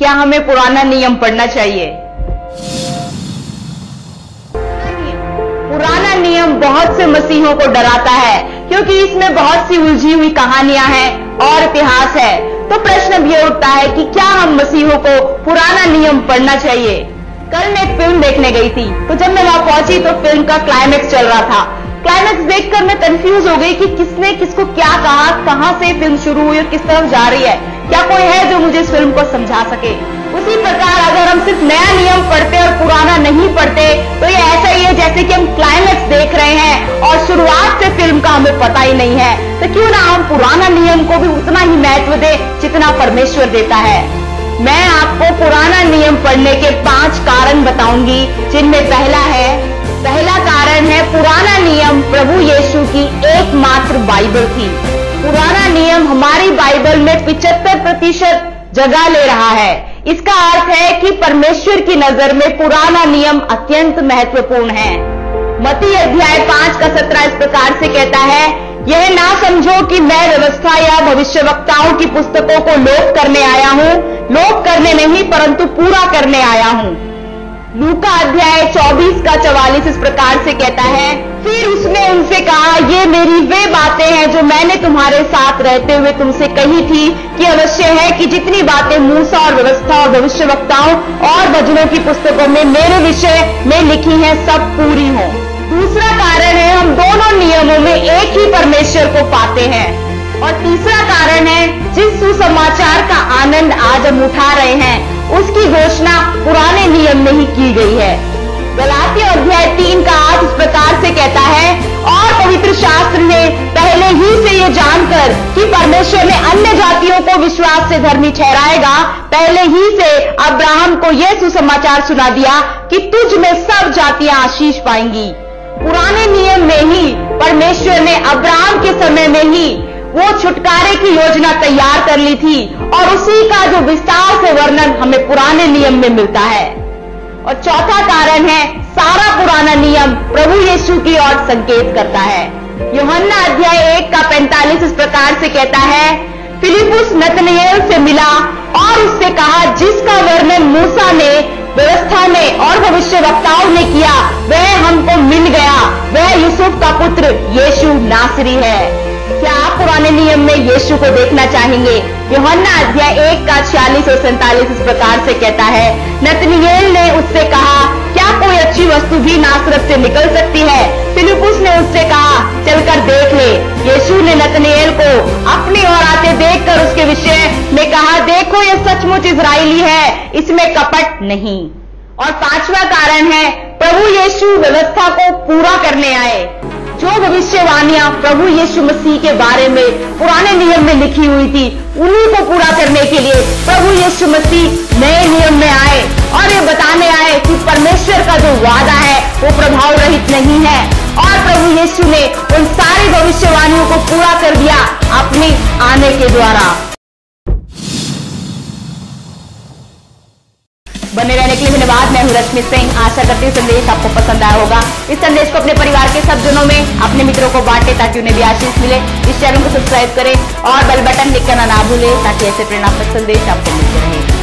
क्या हमें पुराना नियम पढ़ना चाहिए? पुराना नियम बहुत से मसीहों को डराता है, क्योंकि इसमें बहुत सी उलझी हुई कहानियाँ हैं और इतिहास है। तो प्रश्न भी उठता है कि क्या हम मसीहों को पुराना नियम पढ़ना चाहिए? कल मैं एक फ़िल्म देखने गई थी तो जब मैं वहाँ पहुँची तो फ़िल्म का क्लाइमेक्स चल रहा था। क्लाइमेक्स देखकर मैं कंफ्यूज हो गई कि किसने, किसको क्या कहा, कहाँ से फ़िल्म शुरू हुई और किस तरफ़ जा रही है। क्या कोई है मुझे इस फ़िल्म को समझा सके। उसी प्रकार अगर हम सिर्फ़ नया नियम पढ़ते और पुराना नहीं पढ़ते तो ये ऐसा ही है जैसे कि हम क्लाइमेक्स देख रहे हैं और शुरुआत से फ़िल्म का हमें पता ही नहीं है। तो क्यों ना हम पुराना नियम को भी उतना ही महत्व दे जितना परमेश्वर देता है। मैं आपको पुराना नियम पढ़ने के पाँच कारण बताऊँगी, जिनमें पहला है, पहला कारण है पुराना नियम प्रभु यीशु की एकमात्र बाइबल थी। पुराना नियम हमारी बाइबल में पिचहत्तर प्रतिशत जगह ले रहा है। इसका अर्थ है कि परमेश्वर की नज़र में पुराना नियम अत्यंत महत्वपूर्ण है। मती अध्याय पाँच का सत्रह इस प्रकार से कहता है, यह ना समझो कि मैं व्यवस्था या भविष्यवक्ताओं की पुस्तकों को लोप करने आया हूँ। लोप करने नहीं, परंतु पूरा करने आया हूँ। लूका अध्याय 24 का 44 इस प्रकार से कहता है फिर उसने उनसे कहा, ये मेरी वे बातें हैं जो मैंने तुम्हारे साथ रहते हुए तुमसे कही थी कि अवश्य है कि जितनी बातें मूसा और व्यवस्था और भविष्य वक्ताओं और भजनों की पुस्तकों में मेरे विषय में लिखी हैं, सब पूरी हो। दूसरा कारण है, हम दोनों नियमों में एक ही परमेश्वर को पाते हैं। और तीसरा कारण है, जिस सुसमाचार का आनंद आज हम उठा रहे हैं, उसकी घोषणा पुराने नियम में ही की गई है। गलाती अध्याय तीन का आठ इस प्रकार से कहता है, और पवित्र शास्त्र ने पहले ही से ये जानकर कि परमेश्वर ने अन्य जातियों को विश्वास से धर्मी ठहराएगा, पहले ही से अब्राहम को यह सुसमाचार सुना दिया कि तुझ में सब जातियाँ आशीष पाएँगी। पुराने नियम में ही परमेश्वर ने अब्राहम के समय में ही वो छुटकारे की योजना तैयार कर ली थी, और उसी का जो विस्तार से वर्णन हमें पुराने नियम में मिलता है। और चौथा कारण है, सारा पुराना नियम प्रभु यीशु की ओर संकेत करता है। योहन्ना अध्याय एक का पैंतालीस इस प्रकार से कहता है फिलिपुस नतनियल से मिला और उससे कहा, जिसका वर्णन मूसा ने, व्यवस्था में और भविष्य वक्ताओं ने किया, वह हमको मिल गया। वह यूसुफ का पुत्र यीशु नासरी है। क्या आप पुराने नियम में यीशु को देखना चाहेंगे? योहन्ना अध्याय एक का छियालीस और सैतालीस इस प्रकार से कहता है, नतनिएल ने उससे कहा, क्या कोई अच्छी वस्तु भी नासरत से निकल सकती है? फिलिपुस ने उससे कहा, चलकर देख ले। यीशु ने नतनिएल को अपनी ओर आते देखकर उसके विषय में कहा, देखो ये सचमुच इसराइली है, इसमें कपट नहीं। और पांचवा कारण है, प्रभु यीशु व्यवस्था को पूरा करने आए। जो भविष्यवाणियाँ प्रभु यीशु मसीह के बारे में पुराने नियम में लिखी हुई थी, उन्हीं को पूरा करने के लिए प्रभु यीशु मसीह नए नियम में आए और ये बताने आए कि परमेश्वर का जो वादा है, वो प्रभाव रहित नहीं है। और प्रभु यीशु ने उन सारी भविष्यवाणियों को पूरा कर दिया अपने आने के द्वारा। बने रहने के लिए धन्यवाद। मैं हूँ रश्मि सिंह। आशा करती हूँ संदेश आपको पसंद आया होगा। इस संदेश को अपने परिवार के सब जनों में, अपने मित्रों को बांटे ताकि उन्हें भी आशीष मिले। इस चैनल को सब्सक्राइब करें और बेल बटन क्लिक करना ना भूले ताकि ऐसे प्रेरणात्मक संदेश आपको मिलते रहे।